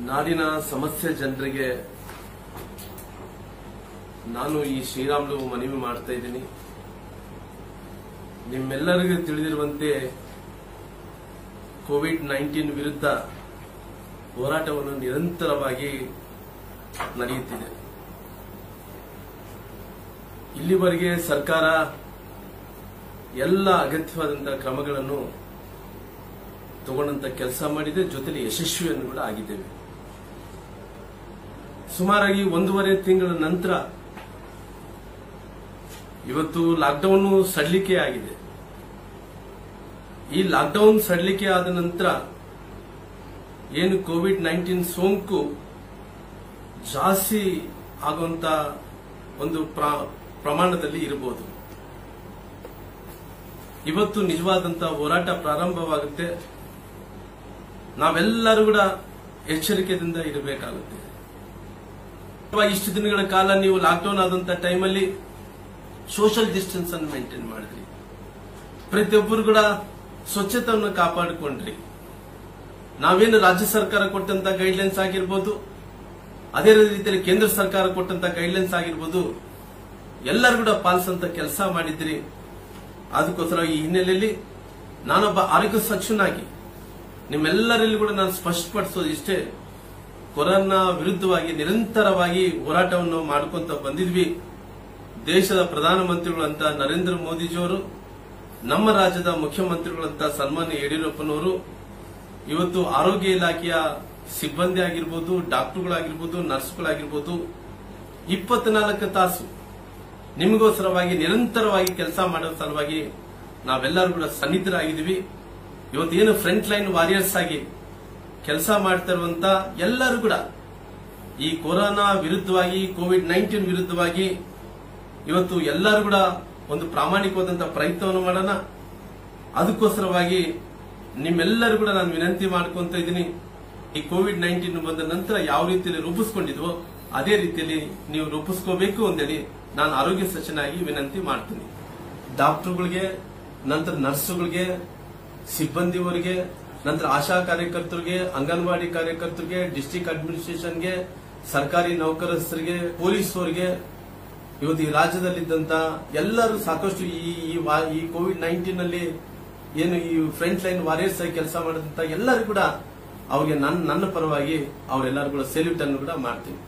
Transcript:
ನಾಡಿನ ಸಮಸ್ಯೆ ಜನರಿಗೆ ನಾನು ಈ ಶ್ರೀರಾಮ್ಲು ಮನವಿ ಮಾಡ್ತಾ ಇದ್ದೀನಿ. ನಿಮ್ಮೆಲ್ಲರಿಗೂ ತಿಳಿದಿರುವಂತೆ ಕೋವಿಡ್ ನೈನ್ಟೀನ್ ವಿರುದ್ಧ ಹೋರಾಟವನ್ನು ನಿರಂತರವಾಗಿ ನಡೆಯುತ್ತಿದೆ. ಇಲ್ಲಿವರೆಗೆ ಸರ್ಕಾರ ಎಲ್ಲ ಅಗತ್ಯವಾದಂತಹ ಕ್ರಮಗಳನ್ನು ತಗೊಂಡಂತ ಕೆಲಸ ಮಾಡಿದೆ. ಜೊತೆಲಿ ಯಶಸ್ವಿಯನ್ನು ಕೂಡ ಆಗಿದ್ದೇವೆ. ಸುಮಾರಾಗಿ ಒಂದೂವರೆ ತಿಂಗಳ ನಂತರ ಇವತ್ತು ಲಾಕ್ಡೌನ್ ಸಡಿಲಿಕೆ ಆಗಿದೆ. ಈ ಲಾಕ್ಡೌನ್ ಸಡಿಲಿಕೆ ಆದ ನಂತರ ಏನು ಕೋವಿಡ್ ನೈನ್ಟೀನ್ ಸೋಂಕು ಜಾಸ್ತಿ ಆಗುವಂತ ಒಂದು ಪ್ರ- ಪ್ರಮಾಣದಲ್ಲಿ ಇರಬಹುದು ಇವತ್ತು ನಿಜವಾದಂತಹ ಹೋರಾಟ ಪ್ರಾರಂಭವಾಗುತ್ತೆ. ನಾವೆಲ್ಲರೂ ಕೂಡ ಎಚ್ಚರಿಕೆಯಿಂದ ಇರಬೇಕಾಗುತ್ತೆ. ಇಷ್ಟು ದಿನಗಳ ಕಾಲ ನೀವು ಲಾಕ್ಡೌನ್ ಆದಂತ ಟೈಮಲ್ಲಿ ಸೋಷಿಯಲ್ ಡಿಸ್ಟೆನ್ಸ್ ಅನ್ನು ಮೇಂಟೈನ್ ಮಾಡಿದ್ರಿ. ಪ್ರತಿಯೊಬ್ಬರು ಕೂಡ ಸ್ವಚ್ಛತೆಯನ್ನು ಕಾಪಾಡಿಕೊಂಡ್ರಿ. ನಾವೇನು ರಾಜ್ಯ ಸರ್ಕಾರ ಕೊಟ್ಟಂತ ಗೈಡ್ಲೈನ್ಸ್ ಆಗಿರ್ಬೋದು, ಅದೇ ರೀತಿಯಲ್ಲಿ ಕೇಂದ್ರ ಸರ್ಕಾರ ಕೊಟ್ಟಂತ ಗೈಡ್ಲೈನ್ಸ್ ಆಗಿರ್ಬೋದು, ಎಲ್ಲರೂ ಕೂಡ ಪಾಲಿಸಂತ ಕೆಲಸ ಮಾಡಿದ್ರಿ. ಅದಕ್ಕೋಸ್ಕರ ಈ ಹಿನ್ನೆಲೆಯಲ್ಲಿ ನಾನೊಬ್ಬ ಆರೋಗ್ಯ ಸಚಿವನಾಗಿ ನಿಮ್ಮೆಲ್ಲರಲ್ಲಿ ಕೂಡ ನಾನು ಸ್ಪಷ್ಟಪಡಿಸೋದು ಇಷ್ಟೇ. ಕೊರೋನಾ ವಿರುದ್ಧವಾಗಿ ನಿರಂತರವಾಗಿ ಹೋರಾಟವನ್ನು ಮಾಡ್ಕೊಂತ ಬಂದಿದ್ವಿ. ದೇಶದ ಪ್ರಧಾನಮಂತ್ರಿಗಳಂತ ನರೇಂದ್ರ ಮೋದಿಜಿಯವರು, ನಮ್ಮ ರಾಜ್ಯದ ಮುಖ್ಯಮಂತ್ರಿಗಳಂತ ಸನ್ಮಾನ್ಯ ಯಡಿಯೂರಪ್ಪನವರು, ಇವತ್ತು ಆರೋಗ್ಯ ಇಲಾಖೆಯ ಸಿಬ್ಬಂದಿ ಆಗಿರ್ಬೋದು, ಡಾಕ್ಟರ್ಗಳಾಗಿರ್ಬೋದು, ನರ್ಸ್ಗಳಾಗಿರ್ಬೋದು, ಇಪ್ಪತ್ನಾಲ್ಕು ತಾಸು ನಿಮಗೋಸ್ಕರವಾಗಿ ನಿರಂತರವಾಗಿ ಕೆಲಸ ಮಾಡೋ ಸಲುವಾಗಿ ನಾವೆಲ್ಲರೂ ಕೂಡ ಸನ್ನಿಧರಾಗಿದ್ದೀವಿ ಇವತ್ತೇನು ಫ್ರಂಟ್ ಲೈನ್ ವಾರಿಯರ್ಸ್ ಆಗಿ ಕೆಲಸ ಮಾಡ್ತಿರುವಂತ ಎಲ್ಲರೂ ಕೂಡ ಈ ಕೊರೋನಾ ವಿರುದ್ಧವಾಗಿ ಕೋವಿಡ್ ನೈನ್ಟೀನ್ ವಿರುದ್ಧವಾಗಿ ಇವತ್ತು ಎಲ್ಲರೂ ಕೂಡ ಒಂದು ಪ್ರಾಮಾಣಿಕವಾದಂತಹ ಪ್ರಯತ್ನವನ್ನು ಮಾಡೋಣ. ಅದಕ್ಕೋಸ್ಕರವಾಗಿ ನಿಮ್ಮೆಲ್ಲರೂ ಕೂಡ ನಾನು ವಿನಂತಿ ಮಾಡ್ಕೊಂತ ಇದ್ದೀನಿ. ಈ ಕೋವಿಡ್ ನೈನ್ಟೀನ್ ಬಂದ ನಂತರ ಯಾವ ರೀತಿಯಲ್ಲಿ ರೂಪಿಸ್ಕೊಂಡಿದ್ವೋ, ಅದೇ ರೀತಿಯಲ್ಲಿ ನೀವು ರೂಪಿಸ್ಕೋಬೇಕು ಅಂತೇಳಿ ನಾನು ಆರೋಗ್ಯ ಸಚಿವನಾಗಿ ವಿನಂತಿ ಮಾಡ್ತೀನಿ. ಡಾಕ್ಟರ್ಗಳಿಗೆ, ನಂತರ ನರ್ಸುಗಳಿಗೆ ಸಿಬ್ಬಂದಿಯವರಿಗೆ ನಂತರ ಆಶಾ ಕಾರ್ಯಕರ್ತರಿಗೆ, ಅಂಗನವಾಡಿ ಕಾರ್ಯಕರ್ತರಿಗೆ ಡಿಸ್ಟಿಕ್ ಅಡ್ಮಿನಿಸ್ಟ್ರೇಷನ್ಗೆ, ಸರ್ಕಾರಿ ನೌಕರಸ್ಥರಿಗೆ ಪೊಲೀಸರಿಗೆ, ಇವತ್ತು ಈ ರಾಜ್ಯದಲ್ಲಿದ್ದಂತ ಎಲ್ಲರೂ ಸಾಕಷ್ಟು ಈ ಕೋವಿಡ್ ನೈನ್ಟೀನ್ ಅಲ್ಲಿ ಏನು ಈ ಫ್ರಂಟ್ ಲೈನ್ ವಾರಿಯರ್ಸ್ ಆಗಿ ಕೆಲಸ ಮಾಡಿದಂತ ಎಲ್ಲರೂ ಕೂಡ ಅವ್ರಿಗೆ ನನ್ನ ನನ್ನ ಪರವಾಗಿ ಅವರೆಲ್ಲರೂ ಕೂಡ ಸೆಲ್ಯೂಟ್ ಅನ್ನು ಕೂಡ ಮಾಡ್ತೀನಿ